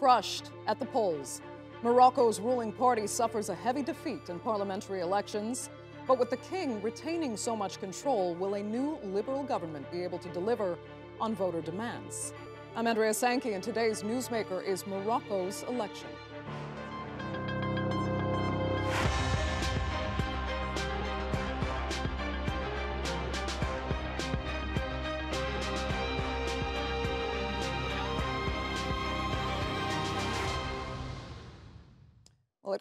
crushed at the polls. Morocco's ruling party suffers a heavy defeat in parliamentary elections. But with the king retaining so much control, will a new liberal government be able to deliver on voter demands? I'm Andrea Sankey, and today's newsmaker is Morocco's election.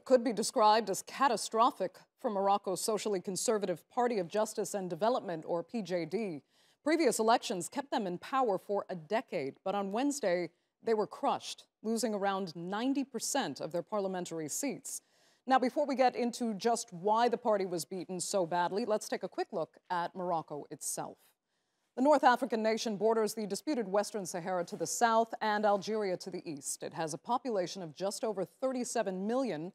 Could be described as catastrophic for Morocco's socially conservative Party of Justice and Development, or PJD. Previous elections kept them in power for a decade, but on Wednesday, they were crushed, losing around 90% of their parliamentary seats. Now, before we get into just why the party was beaten so badly, let's take a quick look at Morocco itself. The North African nation borders the disputed Western Sahara to the south and Algeria to the east. It has a population of just over 37 million,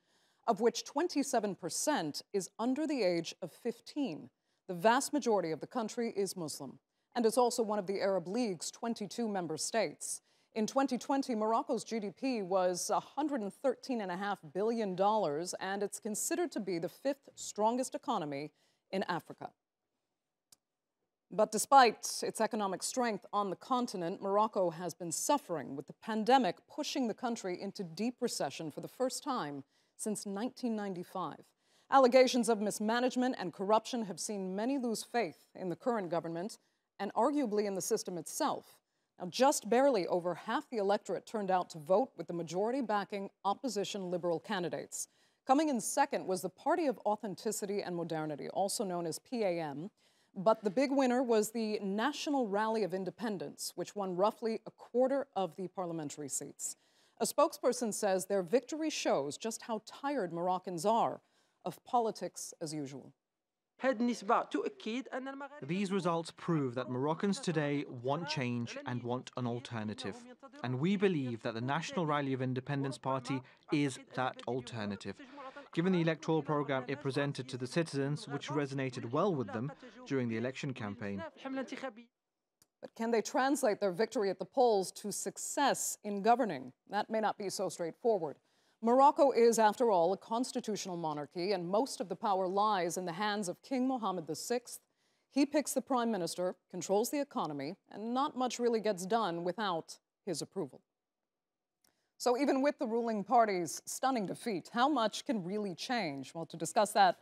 of which 27% is under the age of 15. The vast majority of the country is Muslim, and is also one of the Arab League's 22 member states. In 2020, Morocco's GDP was $113.5 billion, and it's considered to be the fifth strongest economy in Africa. But despite its economic strength on the continent, Morocco has been suffering, with the pandemic pushing the country into deep recession for the first time since 1995. Allegations of mismanagement and corruption have seen many lose faith in the current government and arguably in the system itself. Now, just barely over half the electorate turned out to vote, with the majority backing opposition liberal candidates. Coming in second was the Party of Authenticity and Modernity, also known as PAM, but the big winner was the National Rally of Independence, which won roughly a quarter of the parliamentary seats. A spokesperson says their victory shows just how tired Moroccans are of politics as usual. These results prove that Moroccans today want change and want an alternative. And we believe that the National Rally of Independence Party is that alternative. Given the electoral program it presented to the citizens, which resonated well with them during the election campaign. But can they translate their victory at the polls to success in governing? That may not be so straightforward. Morocco is, after all, a constitutional monarchy, and most of the power lies in the hands of King Mohammed VI. He picks the prime minister, controls the economy, and not much really gets done without his approval. So, even with the ruling party's stunning defeat, how much can really change? Well, to discuss that,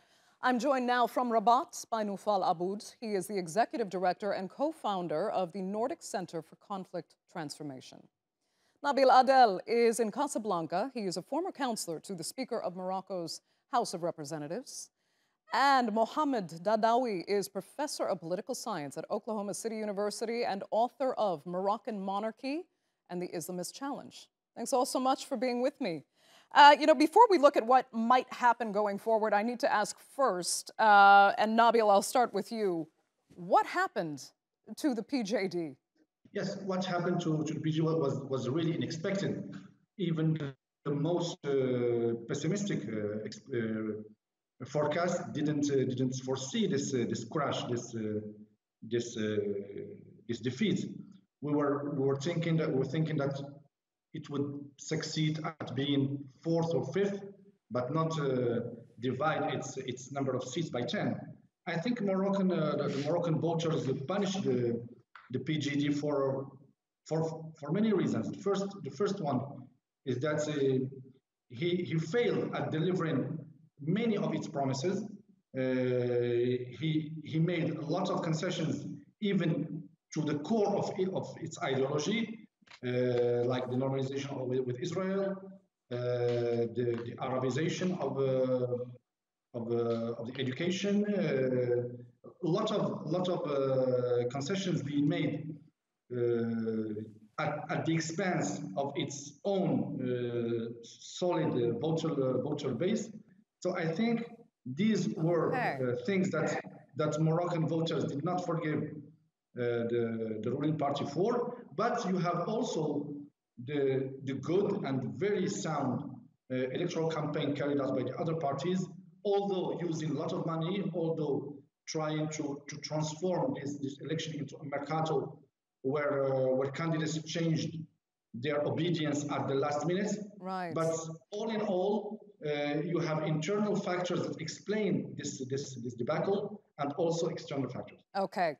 I'm joined now from Rabat by Noufal Abboud. He is the executive director and co founder of the Nordic Center for Conflict Transformation. Nabil Adel is in Casablanca. He is a former counselor to the Speaker of Morocco's House of Representatives. And Mohamed Daadaoui is professor of political science at Oklahoma City University and author of Moroccan Monarchy and the Islamist Challenge. Thanks all so much for being with me. Uh, you know, before we look at what might happen going forward, I need to ask first, uh, and Nabil, I'll start with you. What happened to the PJD? Yes, what happened to, to the PJD was, was really unexpected. Even the most uh, pessimistic uh, uh, forecast didn't uh, didn't foresee this this crash, this this this defeat. We were we were thinking that we were thinking that it would succeed at being fourth or fifth, but not divide its its number of seats by ten. I think Moroccan the, the Moroccan voters punished the the PJD for for for many reasons. The first the first one is that uh, he he failed at delivering many of its promises. Uh, he he made a lot of concessions even to the core of of its ideology, uh, like the normalization of, with Israel, uh, the, the Arabization of uh, of, uh, of the education, a lot of lot of uh, concessions being made uh, at, at, the expense of its own uh, solid voter voter base. So I think these were okay. things that that Moroccan voters did not forgive the the ruling party for. But you have also the the good and very sound uh, electoral campaign carried out by the other parties, although using a lot of money, although trying to, to transform this, this election into a mercato where, uh, where candidates changed their obedience at the last minute. Right. But all in all, uh, you have internal factors that explain this, this, this debacle and also external factors. Okay.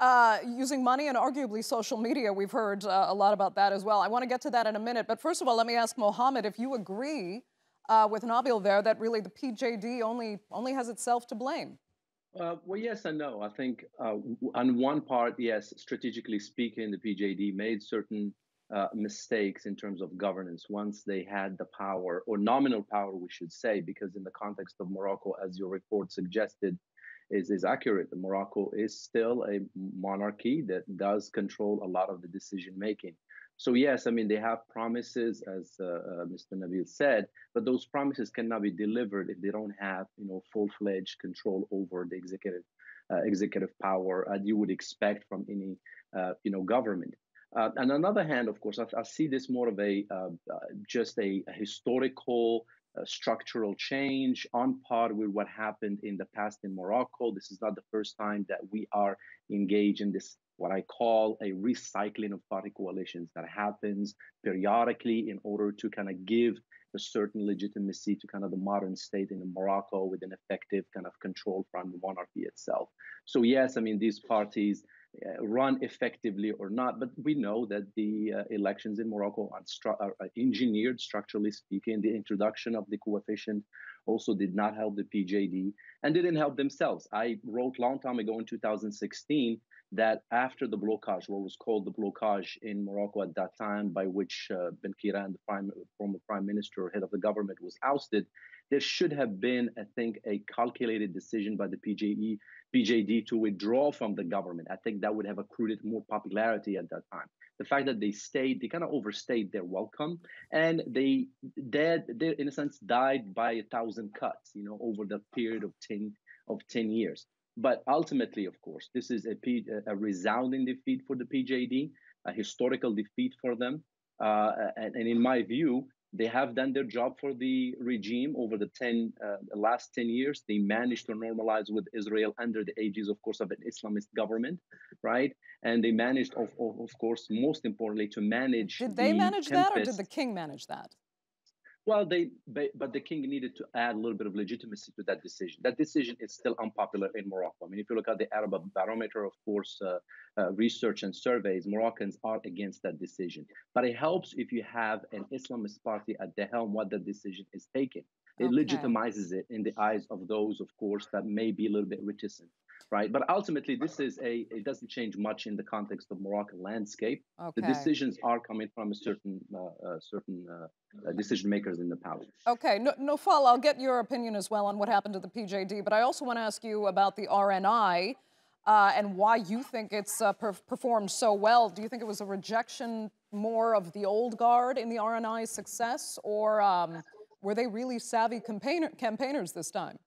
Uh, using money and arguably social media, we've heard uh, a lot about that as well. I want to get to that in a minute. But first of all, let me ask Mohammed if you agree uh, with Nabil there that really the PJD only, only has itself to blame. Uh, well, yes and no. I think uh, on one part, yes, strategically speaking, the PJD made certain uh, mistakes in terms of governance once they had the power, or nominal power, we should say, because in the context of Morocco, as your report suggested, is, is accurate. Morocco is still a monarchy that does control a lot of the decision making. So yes, I mean they have promises, as uh, uh, Mr. Nabil said, but those promises cannot be delivered if they don't have, you know, full-fledged control over the executive uh, executive power, as you would expect from any, uh, you know, government. Uh, and on the other hand, of course, I, I see this more of a uh, just a, a historical structural change on par with what happened in the past in Morocco. This is not the first time that we are engaged in this what I call a recycling of party coalitions that happens periodically in order to kind of give a certain legitimacy to kind of the modern state in Morocco with an effective kind of control from the monarchy itself. So yes, I mean these parties run effectively or not, but we know that the uh, elections in Morocco are, stru- are, engineered structurally speaking. The introduction of the coefficient also did not help the PJD and didn't help themselves. I wrote long time ago in 2016 that after the blocage, what was called the blocage in Morocco at that time, by which uh, Ben the prime, former prime minister, head of the government, was ousted, there should have been, I think, a calculated decision by the PJE, PJD to withdraw from the government. I think that would have accrued more popularity at that time. The fact that they stayed, they kind of overstayed their welcome, and they, dead, they, in a sense, died by a thousand cuts, you know, over the period of ten of ten years. But ultimately, of course, this is a, a resounding defeat for the PJD, a historical defeat for them. Uh, and, and, in my view, they have done their job for the regime over the 10 uh, the last 10 years. They managed to normalize with israel under the aegis of course of an islamist government right? And they managed of, of, of course most importantly to manage did they the manage tempest. that or did the king manage that well, they but the king needed to add a little bit of legitimacy to that decision. That decision is still unpopular in Morocco. I mean, if you look at the Arab barometer, of course, uh, uh, research and surveys, Moroccans are against that decision. But it helps if you have an Islamist party at the helm what the decision is taken. It okay. legitimizes it in the eyes of those, of course, that may be a little bit reticent right? But ultimately, this is a it doesn't change much in the context of Moroccan landscape. Okay. The decisions are coming from a certain uh, uh, certain uh, uh decision makers in the palace. Okay, no, Noufal, I'll get your opinion as well on what happened to the PJD, but I also want to ask you about the RNI. Uh, and why you think it's uh, per performed so well. Do you think it was a rejection more of the old guard in the RNI's success, or um, were they really savvy campaigner campaigners this time?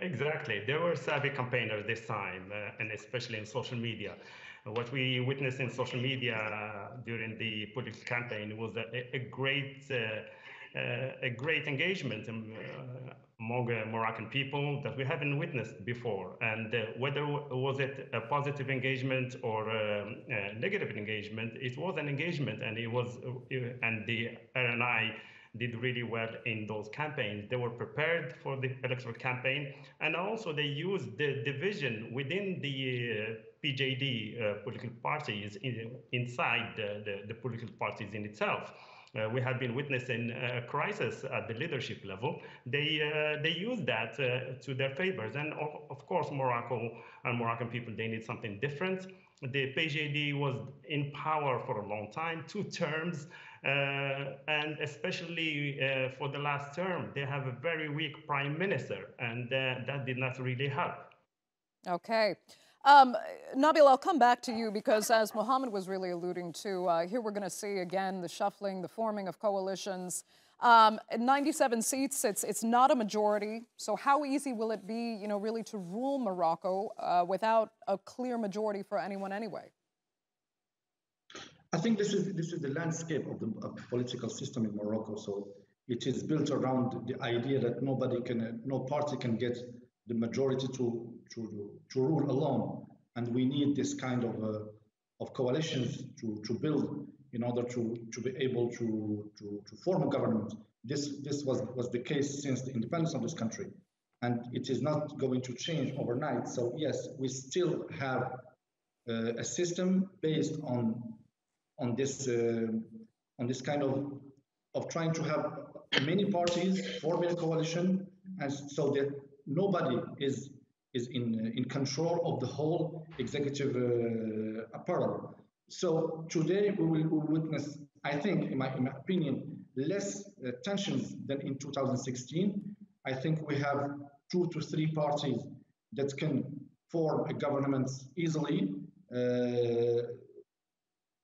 Exactly. There were savvy campaigners this time, uh, and especially in social media. What we witnessed in social media uh, during the political campaign was a, a great, uh, uh a great engagement um, uh, among uh, Moroccan people that we haven't witnessed before. And whether was it a positive engagement or a, a negative engagement, it was an engagement, and it was, and the RNI did really well in those campaigns. They were prepared for the electoral campaign, and also they used the division within the uh, PJD uh, political parties in, inside the, the, the, political parties in itself. Uh, we have been witnessing a crisis at the leadership level. They uh, they use that uh, to their favors, and of, of course, Morocco and Moroccan people they need something different. The PJD was in power for a long time, two terms. Uh, and especially uh, for the last term, they have a very weak prime minister, and uh, that did not really help. Okay. Um, Nabil, I'll come back to you because, as Mohammed was really alluding to, uh, here we're going to see again the shuffling, the forming of coalitions. Um, 97 seats, it's, it's not a majority. So, how easy will it be, you know, really to rule Morocco uh, without a clear majority for anyone anyway? I think this is this is the landscape of the of political system in Morocco. So it is built around the idea that nobody can, no party can get the majority to to to rule alone, and we need this kind of uh, of coalitions to to build in order to, to be able to, to, to form a government. This, this was, was the case since the independence of this country. And it is not going to change overnight. So yes, we still have uh, a system based on, on, this, uh, on this kind of, of trying to have many parties forming a coalition and so that nobody is is in in control of the whole executive uh, apparel. So today we will, witness, I think, in my, in my opinion, less uh, tensions than in 2016. I think we have two to three parties that can form a government easily. Uh,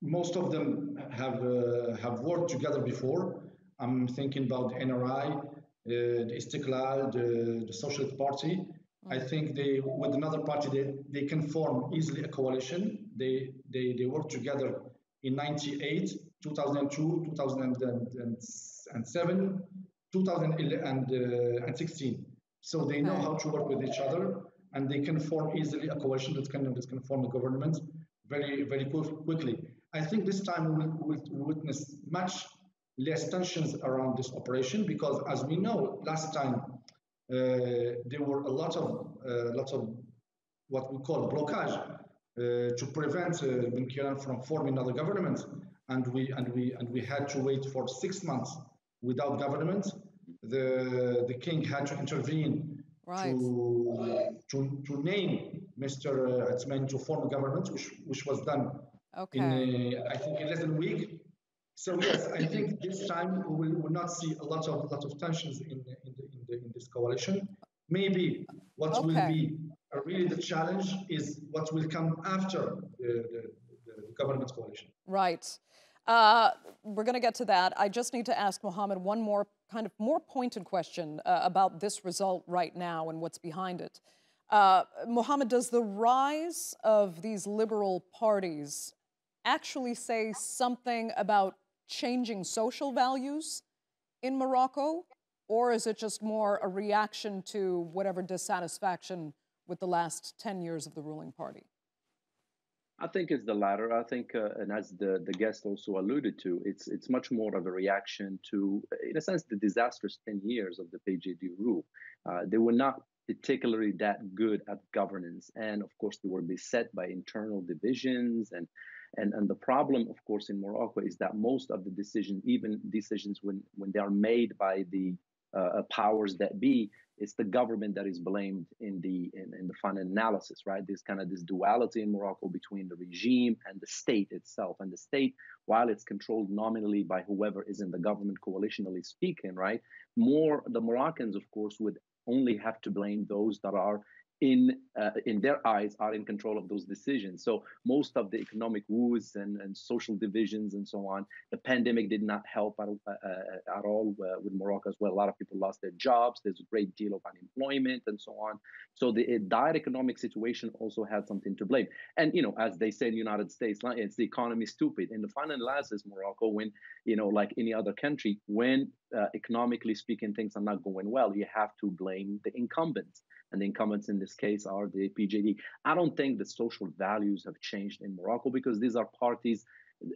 most of them have uh, have worked together before. I'm thinking about the NRI, uh, the Istiklal, the, the Socialist Party. I think they, with another party, they, they can form easily a coalition. They, they, they worked together in 98, 2002, 2007, 2016. So they know how to work with each other and they can form easily a coalition that can, that can form a government very, very quickly. I think this time we will witness much less tensions around this operation because as we know, last time uh, there were a lot of uh, lots of what we call blockage uh, to prevent uh, Kiran from forming another government, and we and we and we had to wait for six months without government. The the king had to intervene right. to, to to name Mr. Othmani to form a government, which which was done okay. in I think in less than a week. So yes, I think this time we will, will not see a lot of lot of tensions in, in, the, in, the, in this coalition. Maybe what okay. will be really the challenge is what will come after the, the, the government coalition. Right. Uh, we're going to get to that. I just need to ask Mohammed one more kind of more pointed question uh, about this result right now and what's behind it. Uh, Mohammed, does the rise of these liberal parties actually say something about changing social values in Morocco? Or is it just more a reaction to whatever dissatisfaction with the last 10 years of the ruling party? I think it's the latter. I think, uh, and as the, the guest also alluded to, it's it's much more of a reaction to, in a sense, the disastrous 10 years of the PJD rule. Uh, they were not particularly that good at governance. And of course, they were beset by internal divisions and and, and the problem, of course, in Morocco is that most of the decisions, even decisions when, when they are made by the uh, powers that be, it's the government that is blamed in the in, in the final analysis, right? This kind of this duality in Morocco between the regime and the state itself. And the state, while it's controlled nominally by whoever is in the government coalitionally speaking, right? More the Moroccans, of course, would only have to blame those that are in uh, in their eyes are in control of those decisions. So most of the economic woes and, and social divisions and so on the pandemic did not help at, uh, uh, at all uh, with morocco as well. A lot of people lost their jobs. There's a great deal of unemployment and so on. So the dire economic situation also had something to blame. And you know as they say in the united states it's the economy stupid. In the final analysis morocco when you know like any other country when uh, economically speaking things are not going well you have to blame the incumbents and the incumbents in this case are the PJD. I don't think the social values have changed in Morocco because these are parties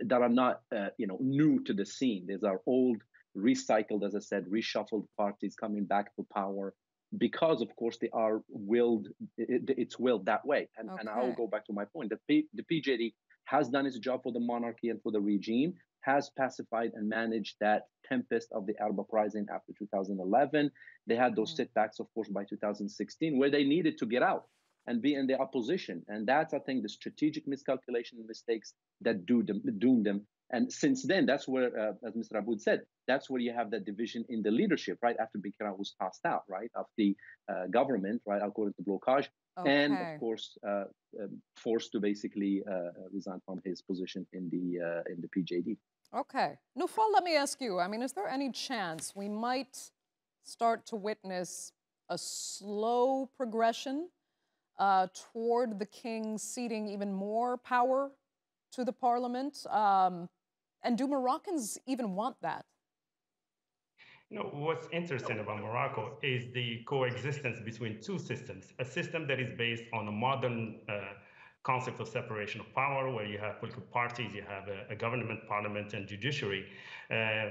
that are not, uh, you know, new to the scene. These are old, recycled, as I said, reshuffled parties coming back to power because, of course, they are willed. It, it's willed that way. And, okay. and I'll go back to my point. The, P, the PJD has done its job for the monarchy and for the regime has pacified and managed that tempest of the Arab uprising after 2011. They had those mm-hmm. setbacks, of course, by 2016, where they needed to get out and be in the opposition. And that's, I think, the strategic miscalculation and mistakes that do them, doom them. And since then, that's where, uh, as Mr. Abboud said, that's where you have that division in the leadership, right? After Bikira was passed out, right, of the uh, government, right, according to Blocage, okay. and of course, uh, um, forced to basically uh, resign from his position in the uh, in the PJD. Okay. Noufal, let me ask you. I mean, is there any chance we might start to witness a slow progression uh, toward the king ceding even more power to the parliament? Um, and do Moroccans even want that? You know, what's interesting about Morocco is the coexistence between two systems a system that is based on a modern uh, concept of separation of power, where you have political parties, you have a, a government, parliament, and judiciary. Uh,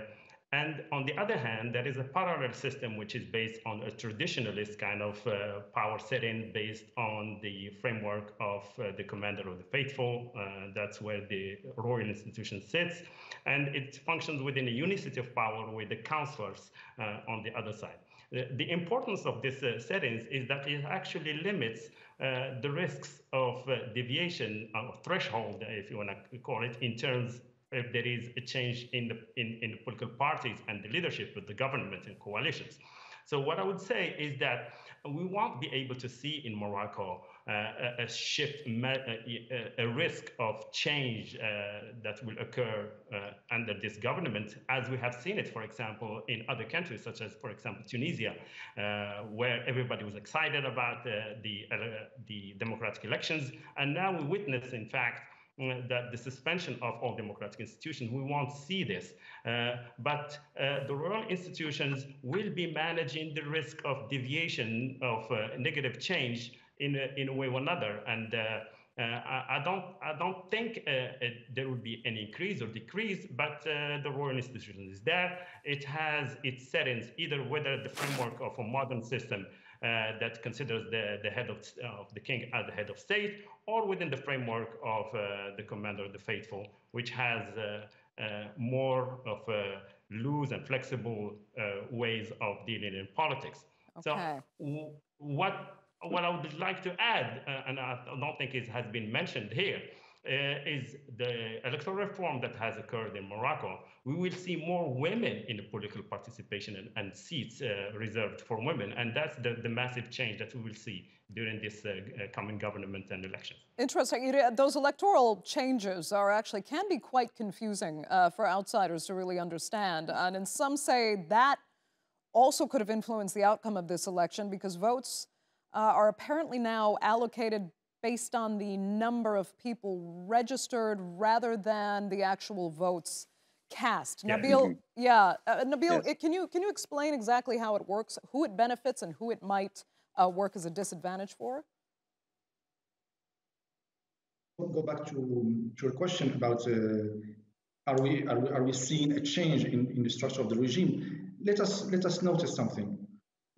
and on the other hand, there is a parallel system which is based on a traditionalist kind of uh, power setting based on the framework of uh, the commander of the faithful. Uh, that's where the royal institution sits. And it functions within a unicity of power with the counselors uh, on the other side. The, the importance of this uh, settings is that it actually limits uh, the risks of deviation or threshold, if you want to call it, in terms if there is a change in the in, in the political parties and the leadership of the government and coalitions. So what I would say is that we won't be able to see in Morocco uh, a, shift, a, a, risk of change uh, that will occur uh, under this government, as we have seen it, for example, in other countries, such as, for example, Tunisia, uh, where everybody was excited about uh, the, uh, the democratic elections. And now we witness, in fact, that the suspension of all democratic institutions. We won't see this. Uh, but uh, the royal institutions will be managing the risk of deviation of uh, negative change in a, in a way or another. And uh, uh, I, I, don't I don't think uh, it, there will be any increase or decrease, but the royal institution is there. It has its settings, either whether the framework of a modern system uh, that considers the, the head of, of, the king as the head of state, or within the framework of uh, the commander of the faithful, which has uh, more of loose and flexible ways of dealing in politics. Okay. So, what what I would like to add, uh, and I don't think it has been mentioned here, uh, is the electoral reform that has occurred in Morocco. We will see more women in the political participation and, and seats uh, reserved for women. And that's the, the massive change that we will see during this uh, uh coming government and elections. Interesting. Those electoral changes are actually can be quite confusing uh, for outsiders to really understand. And, and some say that also could have influenced the outcome of this election because votes uh, are apparently now allocated based on the number of people registered rather than the actual votes cast. Yeah. Nabil, mm-hmm. yeah, uh, Nabil, yes. can you can you explain exactly how it works, who it benefits, and who it might uh, work as a disadvantage for? We'll go back to, to your question about uh, are we are we are we seeing a change in, in the structure of the regime? Let us let us notice something.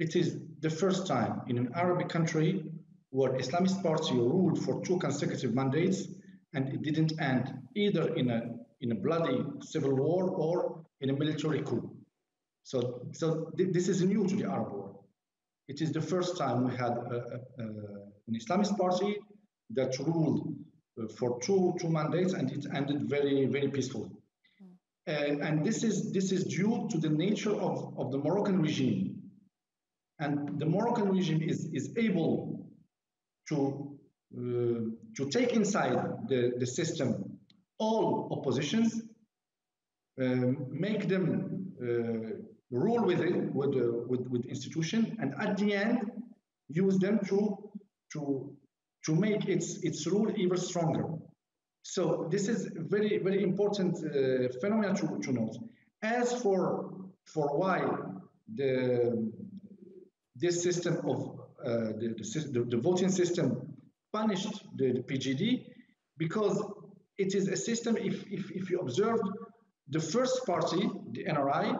It is the first time in an Arabic country where Islamist party ruled for two consecutive mandates and it didn't end either in a in a bloody civil war or in a military coup. So, so th this is new to the Arab world. It is the first time we had a, a, a, an Islamist party that ruled uh, for two two mandates and it ended very very peacefully. Mm. Uh, and this is this is due to the nature of, of the Moroccan regime. And the Moroccan regime is, is able to, uh, to take inside the, the system all oppositions, um, make them uh, rule with it, with, uh, with, with institution, and at the end, use them to, to, to make its, its rule even stronger. So this is very, very important uh, phenomenon to, to note. As for, for why the, this system of uh, the, the, the, voting system punished the, the, PJD because it is a system, if, if, if you observe, the first party, the NRI,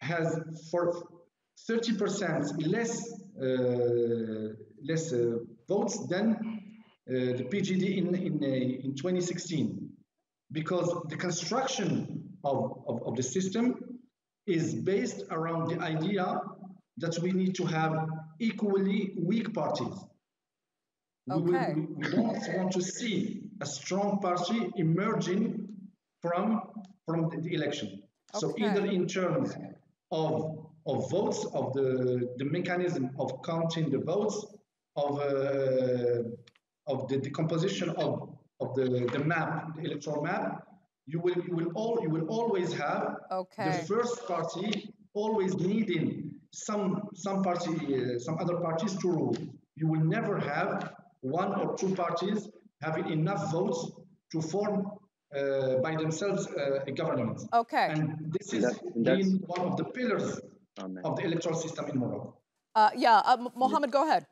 has for 30% less, uh, less uh, votes than uh, the PJD in, in, uh, in 2016 because the construction of, of, of the system is based around the idea that we need to have equally weak parties. Okay. We, we, don't want to see a strong party emerging from, from the, the election. Okay. So either in terms of, of votes, of the, the mechanism of counting the votes, of, uh, of the decomposition of, of the, the map, the electoral map, you will you will all you will always have okay. the first party always needing some some party, uh, some other parties to rule. You will never have one or two parties having enough votes to form uh, by themselves uh, a government. Okay. And this is been one of the pillars Amen. of the electoral system in Morocco. Uh, yeah, uh, Mohammed, go ahead.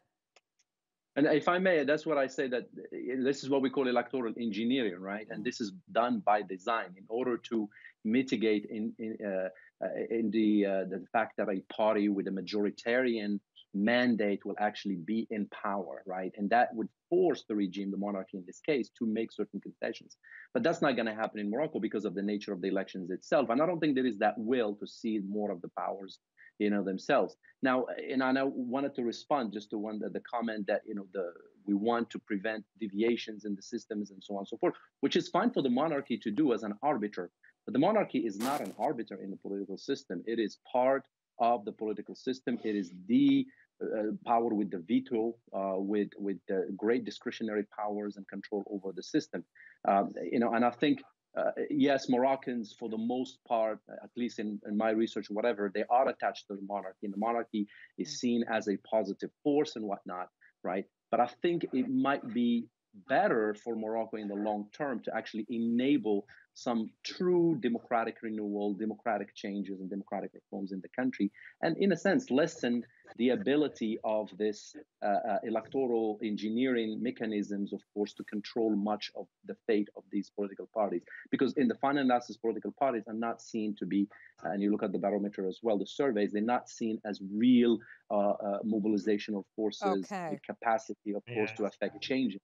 And if I may, that's what I say that this is what we call electoral engineering, right? And this is done by design in order to mitigate in in, uh, uh in the uh, the fact that a party with a majoritarian mandate will actually be in power, right? And that would force the regime, the monarchy in this case, to make certain concessions. But that's not going to happen in Morocco because of the nature of the elections itself. And I don't think there is that will to see more of the powers, you know, themselves. Now, and I wanted to respond just to one the, the comment that you know the we want to prevent deviations in the systems and so on and so forth, which is fine for the monarchy to do as an arbiter. But the monarchy is not an arbiter in the political system. It is part of the political system. It is the uh, power with the veto, uh, with with the great discretionary powers and control over the system. Um, you know, and I think uh, yes, Moroccans, for the most part, at least in, in, my research, whatever, they are attached to the monarchy, and the monarchy is mm. seen as a positive force and whatnot, right? But I think it might be better for Morocco in the long term to actually enable some true democratic renewal, democratic changes, and democratic reforms in the country, and in a sense, lessen the ability of this uh, uh, electoral engineering mechanisms, of course, to control much of the fate of these political parties. Because in the final analysis, political parties are not seen to be, and you look at the barometer as well, the surveys, they're not seen as real uh, uh mobilization of forces, okay. the capacity, of course, to affect change.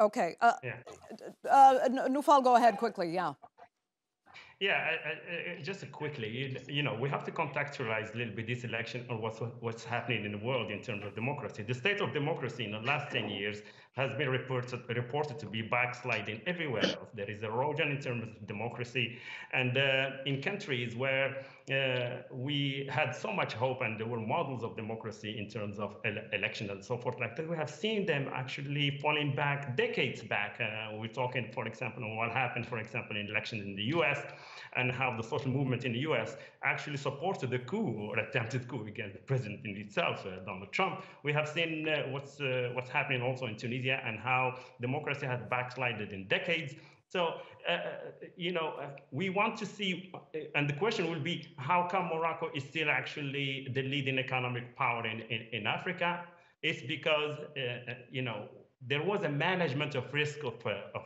Okay. Uh, yeah. uh, Noufal, go ahead quickly. Yeah. Yeah, I, I, just quickly, you, you, know, we have to contextualize a little bit this election or what's what's happening in the world in terms of democracy. The state of democracy in the last 10 years has been reported reported to be backsliding everywhere else. There is erosion in terms of democracy, and uh, in countries where uh, we had so much hope and there were models of democracy in terms of ele elections and so forth like that, we have seen them actually falling back decades back. Uh, we're talking, for example, on what happened, for example, in elections in the U.S and how the social movement in the US actually supported the coup or attempted coup against the president in itself, uh, Donald Trump. We have seen uh, what's, uh, what's happening also in Tunisia and how democracy has backslided in decades. So, uh, uh, you know, uh, we want to see, and the question will be how come Morocco is still actually the leading economic power in, in, in Africa? It's because, you know, there was a management of risk of, of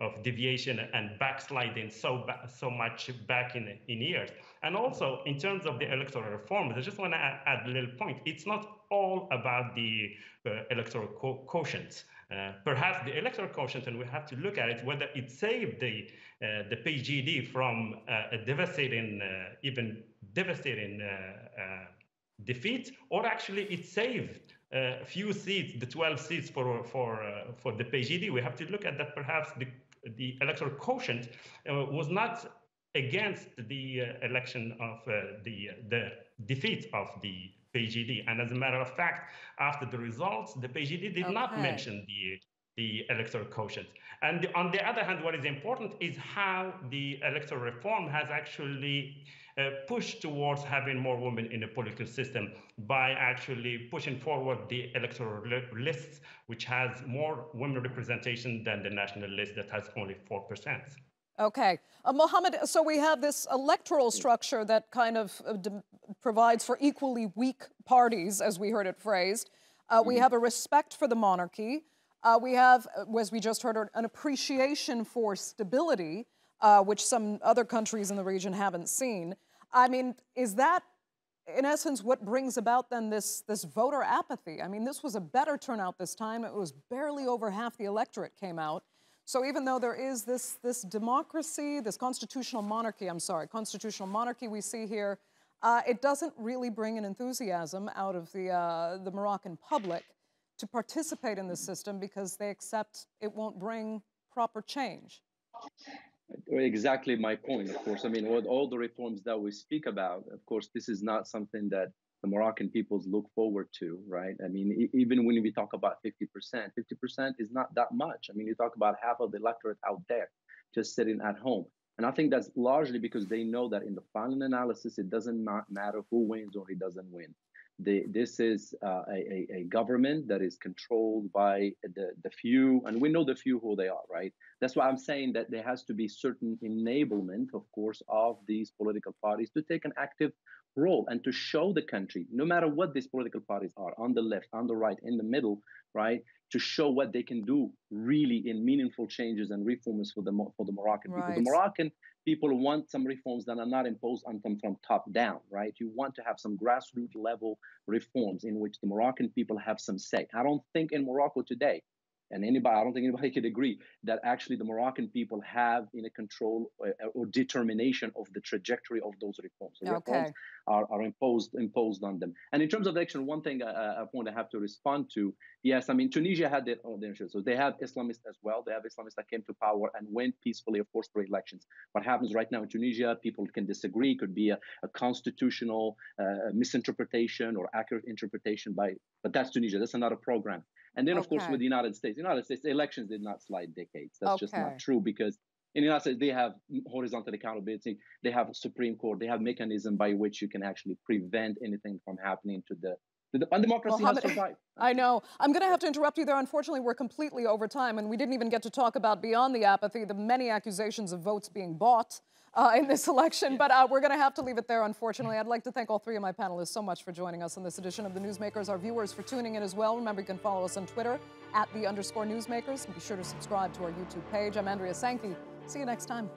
of deviation and backsliding so so much back in in years. And also in terms of the electoral reforms, I just want to add, a little point. It's not all about the uh, electoral co- quotient. Uh, perhaps the electoral quotient, and we have to look at it whether it saved the uh, the PJD from uh, a devastating, uh, even devastating uh, defeat, or actually it saved a few seats, the 12 seats for for for the PJD. We have to look at that. Perhaps the the electoral quotient uh, was not against the uh, election of uh, the the defeat of the PJD. And as a matter of fact, after the results, the PJD did okay. not mention the the electoral quotient. And on the other hand, what is important is how the electoral reform has actually uh, pushed towards having more women in the political system by actually pushing forward the electoral lists, which has more women representation than the national list that has only 4%. Okay. Uh, Mohammed, so we have this electoral structure that kind of uh, provides for equally weak parties, as we heard it phrased. Uh, we mm-hmm. have a respect for the monarchy. Uh, we have, uh, as we just heard, an appreciation for stability, uh, which some other countries in the region haven't seen. I mean, is that, in essence, what brings about then this, this voter apathy? I mean, this was a better turnout this time. It was barely over half the electorate came out. So even though there is this, this democracy, this constitutional monarchy, I'm sorry, constitutional monarchy we see here, uh, it doesn't really bring an enthusiasm out of the, uh, the Moroccan public to participate in the system because they accept it won't bring proper change. Exactly my point, of course. I mean, all, all the reforms that we speak about, of course, this is not something that the Moroccan peoples look forward to, right? I mean, even when we talk about 50%, 50% is not that much. I mean, you talk about half of the electorate out there just sitting at home. And I think that's largely because they know that in the final analysis, it doesn't matter who wins or who doesn't win. The, this is uh, a, a, government that is controlled by the, the few, and we know the few who they are, right? That's why I'm saying that there has to be certain enablement, of course, of these political parties to take an active role and to show the country, no matter what these political parties are, on the left, on the right, in the middle, right? To show what they can do really in meaningful changes and reforms for the for the Moroccan right. people. The Moroccan people want some reforms that are not imposed on them from top down, right? You want to have some grassroots level reforms in which the Moroccan people have some say. I don't think in Morocco today and anybody, I don't think anybody could agree that actually the Moroccan people have in a control or, uh, or determination of the trajectory of those reforms. The okay. reforms are, are imposed imposed on them. And in terms of election, one thing I, I point I have to respond to, yes, I mean Tunisia had their own issues. So they have Islamists as well. They have Islamists that came to power and went peacefully, of course, for elections. What happens right now in Tunisia, people can disagree. Could be a, a constitutional uh, misinterpretation or accurate interpretation by, but that's Tunisia. That's another program. And then, of okay. course, with the United States, the United States elections did not slide decades. That's okay. just not true because in the United States, they have horizontal accountability. They have a Supreme Court. They have mechanism by which you can actually prevent anything from happening to the the, and democracy well, has survived. I know. I'm going to have to interrupt you there. Unfortunately, we're completely over time, and we didn't even get to talk about beyond the apathy, the many accusations of votes being bought uh, in this election. But uh, we're going to have to leave it there, unfortunately. I'd like to thank all three of my panelists so much for joining us on this edition of The Newsmakers, our viewers for tuning in as well. Remember, you can follow us on Twitter at the underscore newsmakers. And be sure to subscribe to our YouTube page. I'm Andrea Sankey. See you next time.